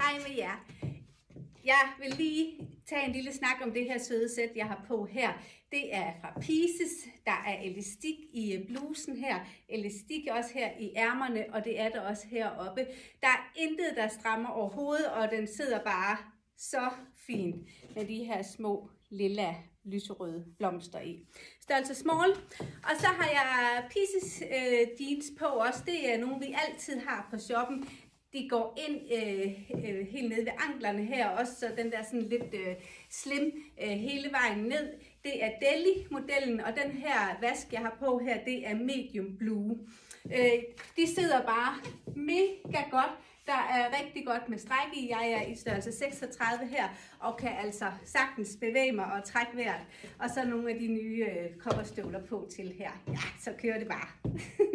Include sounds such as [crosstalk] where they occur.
Hej med jer. Jeg vil lige tage en lille snak om det her søde sæt, jeg har på her. Det er fra Pieces. Der er elastik i øh, blusen her, elastik også her i ærmerne, og det er der også heroppe. Der er intet, der strammer overhovedet, og den sidder bare så fint med de her små lilla lyserøde blomster i. Størrelse small. Og så har jeg Pieces øh, jeans på også. Det er nogle, vi altid har på shoppen. De går ind øh, øh, helt ned ved anklerne her også, så den der sådan lidt øh, slim øh, hele vejen ned. Det er Deli-modellen, og den her vask, jeg har på her, det er medium blue. Øh, de sidder bare mega godt. Der er rigtig godt med stræk i. Jeg er i størrelse 36 her, og kan altså sagtens bevæge mig og trække vejret. Og så nogle af de nye øh, kopperstøvler på til her. Ja, så kører det bare. [laughs]